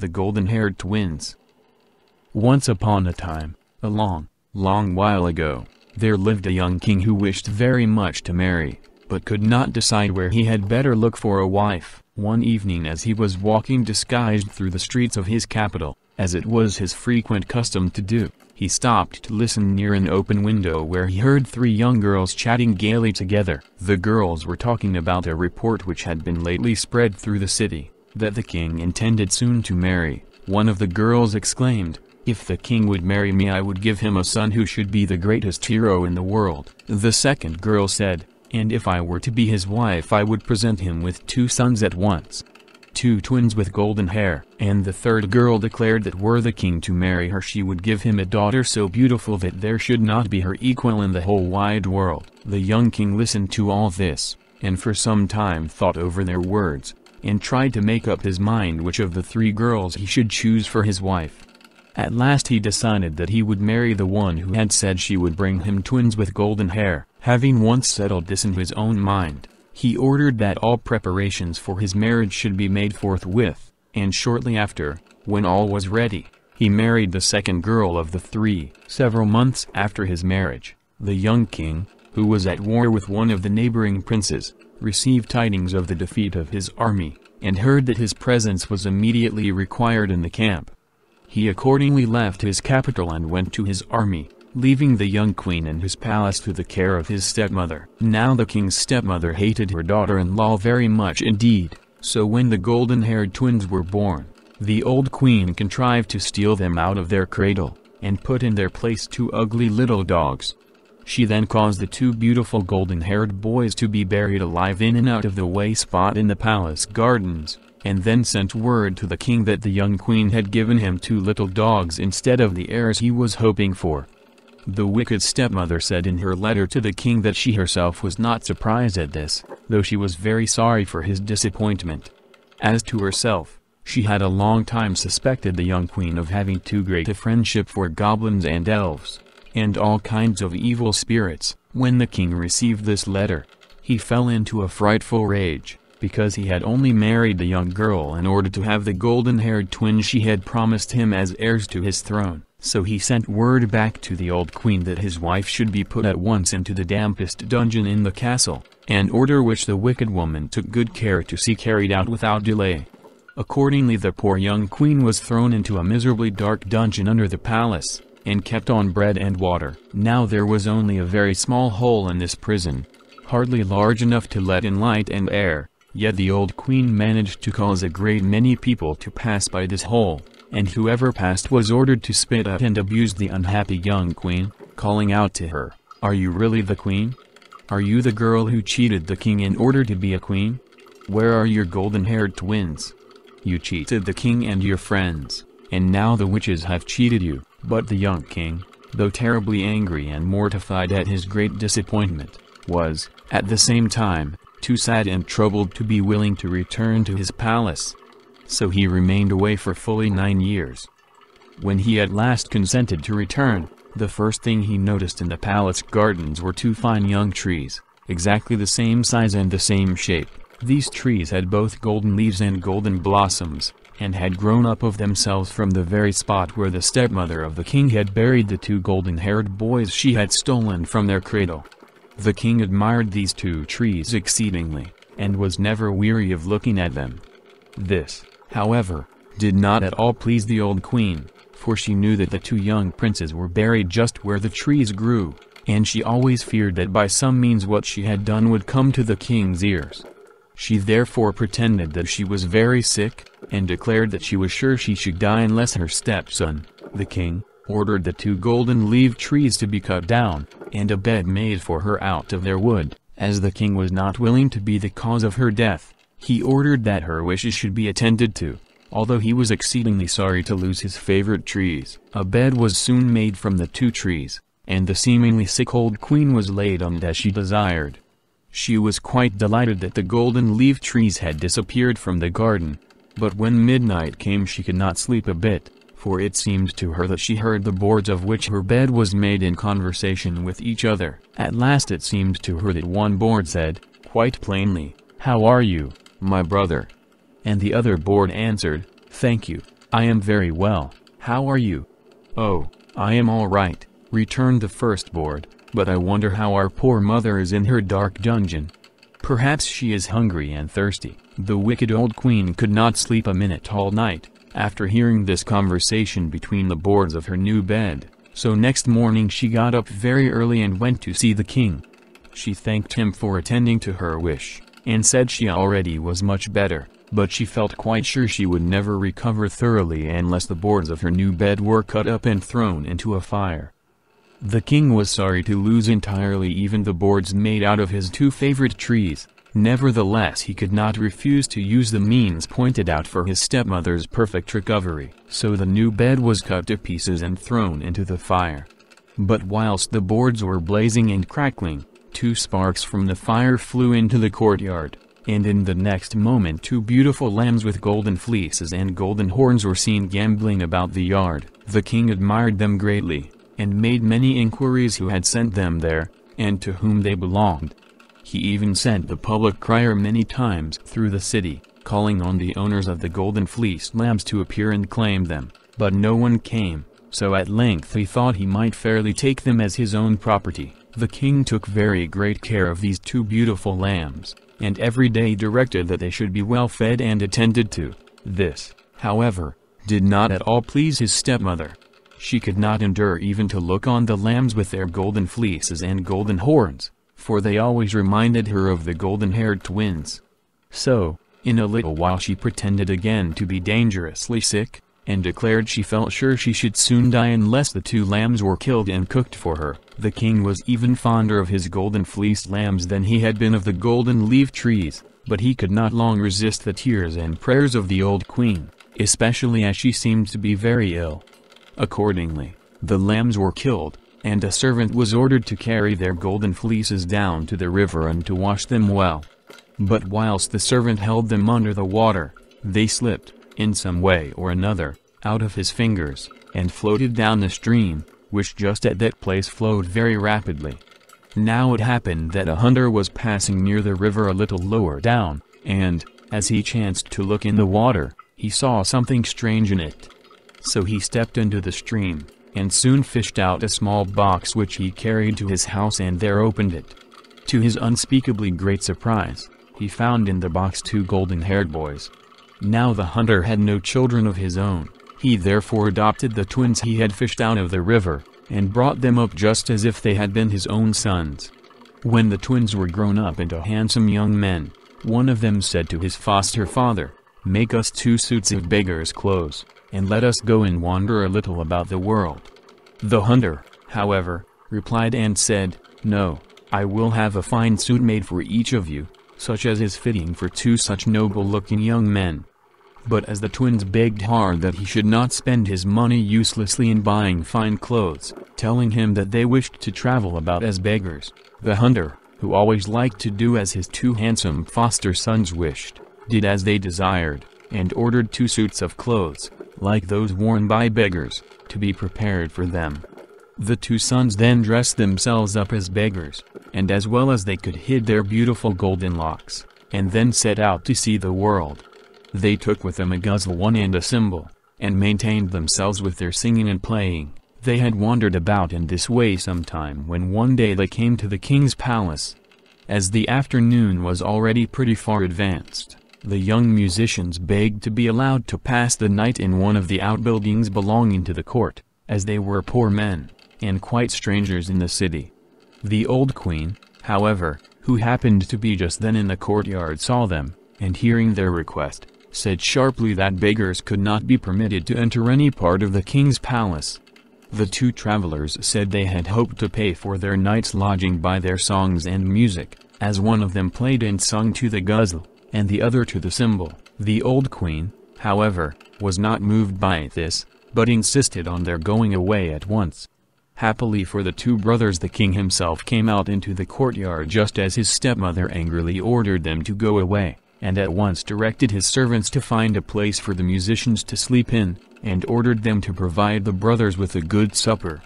The Golden-Haired Twins Once upon a time, a long, long while ago, there lived a young king who wished very much to marry, but could not decide where he had better look for a wife. One evening as he was walking disguised through the streets of his capital, as it was his frequent custom to do, he stopped to listen near an open window where he heard three young girls chatting gaily together. The girls were talking about a report which had been lately spread through the city, that the king intended soon to marry. One of the girls exclaimed, if the king would marry me I would give him a son who should be the greatest hero in the world. The second girl said, and if I were to be his wife I would present him with two sons at once two twins with golden hair. And the third girl declared that were the king to marry her she would give him a daughter so beautiful that there should not be her equal in the whole wide world. The young king listened to all this, and for some time thought over their words, and tried to make up his mind which of the three girls he should choose for his wife. At last he decided that he would marry the one who had said she would bring him twins with golden hair. Having once settled this in his own mind, he ordered that all preparations for his marriage should be made forthwith, and shortly after, when all was ready, he married the second girl of the three. Several months after his marriage, the young king, who was at war with one of the neighboring princes, received tidings of the defeat of his army, and heard that his presence was immediately required in the camp. He accordingly left his capital and went to his army, leaving the young queen in his palace to the care of his stepmother. Now the king's stepmother hated her daughter-in-law very much indeed, so when the golden-haired twins were born, the old queen contrived to steal them out of their cradle, and put in their place two ugly little dogs. She then caused the two beautiful golden-haired boys to be buried alive in an out-of-the-way spot in the palace gardens, and then sent word to the king that the young queen had given him two little dogs instead of the heirs he was hoping for. The wicked stepmother said in her letter to the king that she herself was not surprised at this, though she was very sorry for his disappointment. As to herself, she had a long time suspected the young queen of having too great a friendship for goblins and elves, and all kinds of evil spirits. When the king received this letter, he fell into a frightful rage, because he had only married the young girl in order to have the golden-haired twins she had promised him as heirs to his throne. So he sent word back to the old queen that his wife should be put at once into the dampest dungeon in the castle, an order which the wicked woman took good care to see carried out without delay. Accordingly the poor young queen was thrown into a miserably dark dungeon under the palace, and kept on bread and water. Now there was only a very small hole in this prison, hardly large enough to let in light and air, yet the old queen managed to cause a great many people to pass by this hole and whoever passed was ordered to spit at and abuse the unhappy young queen, calling out to her, Are you really the queen? Are you the girl who cheated the king in order to be a queen? Where are your golden-haired twins? You cheated the king and your friends, and now the witches have cheated you. But the young king, though terribly angry and mortified at his great disappointment, was, at the same time, too sad and troubled to be willing to return to his palace so he remained away for fully nine years. When he at last consented to return, the first thing he noticed in the palace gardens were two fine young trees, exactly the same size and the same shape. These trees had both golden leaves and golden blossoms, and had grown up of themselves from the very spot where the stepmother of the king had buried the two golden-haired boys she had stolen from their cradle. The king admired these two trees exceedingly, and was never weary of looking at them. This, however, did not at all please the old queen, for she knew that the two young princes were buried just where the trees grew, and she always feared that by some means what she had done would come to the king's ears. She therefore pretended that she was very sick, and declared that she was sure she should die unless her stepson, the king, ordered the two golden-leaved trees to be cut down, and a bed made for her out of their wood. As the king was not willing to be the cause of her death, he ordered that her wishes should be attended to, although he was exceedingly sorry to lose his favorite trees. A bed was soon made from the two trees, and the seemingly sick old queen was laid on it as she desired. She was quite delighted that the golden leaf trees had disappeared from the garden, but when midnight came she could not sleep a bit, for it seemed to her that she heard the boards of which her bed was made in conversation with each other. At last it seemed to her that one board said, quite plainly, How are you? my brother. And the other board answered, Thank you, I am very well, how are you? Oh, I am all right, returned the firstborn, but I wonder how our poor mother is in her dark dungeon. Perhaps she is hungry and thirsty. The wicked old queen could not sleep a minute all night, after hearing this conversation between the boards of her new bed, so next morning she got up very early and went to see the king. She thanked him for attending to her wish, and said she already was much better, but she felt quite sure she would never recover thoroughly unless the boards of her new bed were cut up and thrown into a fire. The king was sorry to lose entirely even the boards made out of his two favorite trees, nevertheless he could not refuse to use the means pointed out for his stepmother's perfect recovery, so the new bed was cut to pieces and thrown into the fire. But whilst the boards were blazing and crackling, two sparks from the fire flew into the courtyard, and in the next moment two beautiful lambs with golden fleeces and golden horns were seen gambling about the yard. The king admired them greatly, and made many inquiries who had sent them there, and to whom they belonged. He even sent the public crier many times through the city, calling on the owners of the golden fleeced lambs to appear and claim them, but no one came, so at length he thought he might fairly take them as his own property. The king took very great care of these two beautiful lambs, and every day directed that they should be well fed and attended to. This, however, did not at all please his stepmother, she could not endure even to look on the lambs with their golden fleeces and golden horns, for they always reminded her of the golden-haired twins. So, in a little while she pretended again to be dangerously sick, and declared she felt sure she should soon die unless the two lambs were killed and cooked for her. The king was even fonder of his golden fleeced lambs than he had been of the golden leaf trees, but he could not long resist the tears and prayers of the old queen, especially as she seemed to be very ill. Accordingly, the lambs were killed, and a servant was ordered to carry their golden fleeces down to the river and to wash them well. But whilst the servant held them under the water, they slipped, in some way or another, out of his fingers, and floated down the stream, which just at that place flowed very rapidly. Now it happened that a hunter was passing near the river a little lower down, and, as he chanced to look in the water, he saw something strange in it. So he stepped into the stream, and soon fished out a small box which he carried to his house and there opened it. To his unspeakably great surprise, he found in the box two golden-haired boys. Now the hunter had no children of his own, he therefore adopted the twins he had fished out of the river, and brought them up just as if they had been his own sons. When the twins were grown up into handsome young men, one of them said to his foster father, Make us two suits of beggar's clothes and let us go and wander a little about the world. The hunter, however, replied and said, No, I will have a fine suit made for each of you, such as is fitting for two such noble-looking young men. But as the twins begged hard that he should not spend his money uselessly in buying fine clothes, telling him that they wished to travel about as beggars, the hunter, who always liked to do as his two handsome foster sons wished, did as they desired, and ordered two suits of clothes, like those worn by beggars, to be prepared for them. The two sons then dressed themselves up as beggars, and as well as they could hid their beautiful golden locks, and then set out to see the world. They took with them a guzla one and a cymbal, and maintained themselves with their singing and playing. They had wandered about in this way some time when one day they came to the king's palace. As the afternoon was already pretty far advanced, the young musicians begged to be allowed to pass the night in one of the outbuildings belonging to the court, as they were poor men, and quite strangers in the city. The old queen, however, who happened to be just then in the courtyard saw them, and hearing their request, said sharply that beggars could not be permitted to enter any part of the king's palace. The two travelers said they had hoped to pay for their night's lodging by their songs and music, as one of them played and sung to the guzla and the other to the cymbal. The old queen, however, was not moved by this, but insisted on their going away at once. Happily for the two brothers the king himself came out into the courtyard just as his stepmother angrily ordered them to go away, and at once directed his servants to find a place for the musicians to sleep in, and ordered them to provide the brothers with a good supper.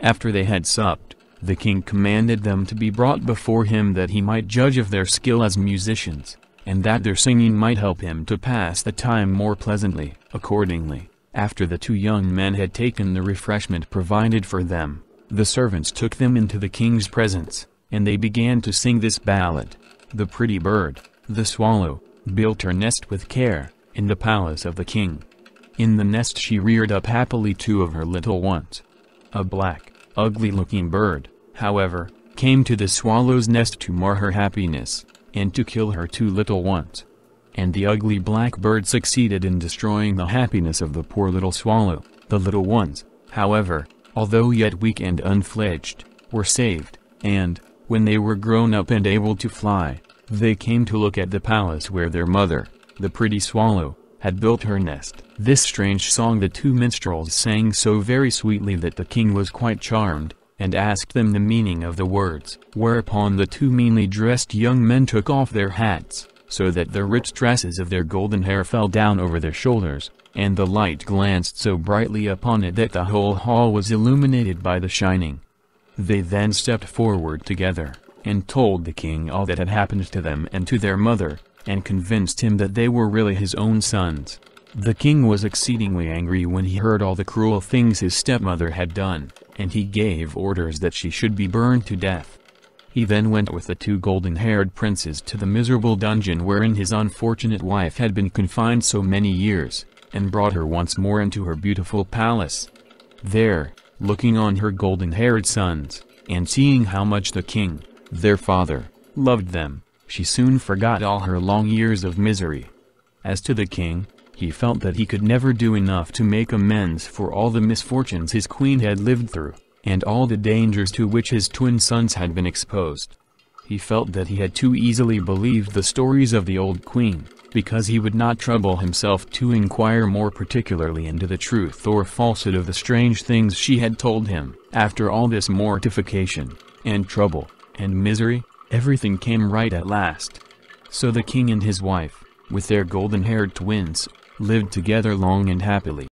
After they had supped, the king commanded them to be brought before him that he might judge of their skill as musicians and that their singing might help him to pass the time more pleasantly. Accordingly, After the two young men had taken the refreshment provided for them, the servants took them into the king's presence, and they began to sing this ballad. The pretty bird, the swallow, built her nest with care, in the palace of the king. In the nest she reared up happily two of her little ones. A black, ugly-looking bird, however, came to the swallow's nest to mar her happiness, and to kill her two little ones. And the ugly blackbird succeeded in destroying the happiness of the poor little swallow. The little ones, however, although yet weak and unfledged, were saved, and, when they were grown up and able to fly, they came to look at the palace where their mother, the pretty swallow, had built her nest. This strange song the two minstrels sang so very sweetly that the king was quite charmed, and asked them the meaning of the words. Whereupon the two meanly dressed young men took off their hats, so that the rich tresses of their golden hair fell down over their shoulders, and the light glanced so brightly upon it that the whole hall was illuminated by the shining. They then stepped forward together, and told the king all that had happened to them and to their mother, and convinced him that they were really his own sons. The king was exceedingly angry when he heard all the cruel things his stepmother had done, and he gave orders that she should be burned to death. He then went with the two golden-haired princes to the miserable dungeon wherein his unfortunate wife had been confined so many years, and brought her once more into her beautiful palace. There, looking on her golden-haired sons, and seeing how much the king, their father, loved them, she soon forgot all her long years of misery. As to the king, he felt that he could never do enough to make amends for all the misfortunes his queen had lived through, and all the dangers to which his twin sons had been exposed. He felt that he had too easily believed the stories of the old queen, because he would not trouble himself to inquire more particularly into the truth or falsehood of the strange things she had told him. After all this mortification, and trouble, and misery, everything came right at last. So the king and his wife, with their golden-haired twins, lived together long and happily.